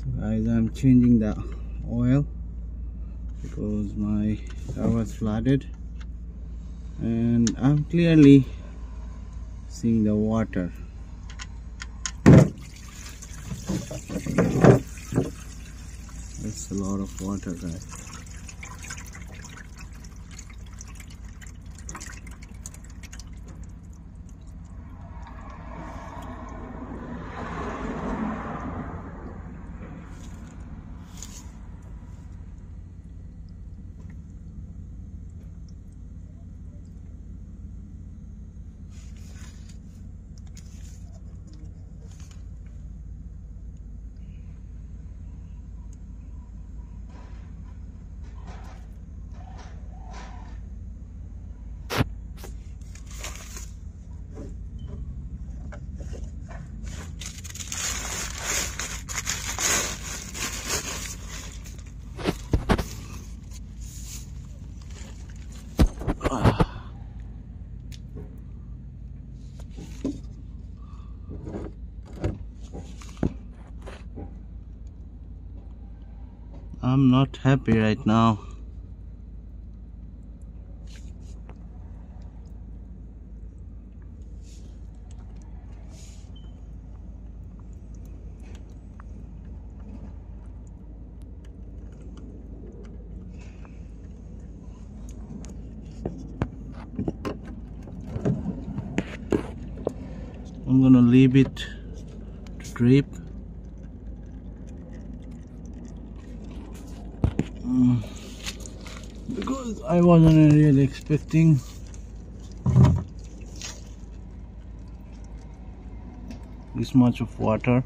so guys i'm changing the oil because my car was flooded. And i'm clearly seeing the water. That's a lot of water guys I'm not happy right now. I'm gonna leave it to drip Mm. because I wasn't really expecting this much of water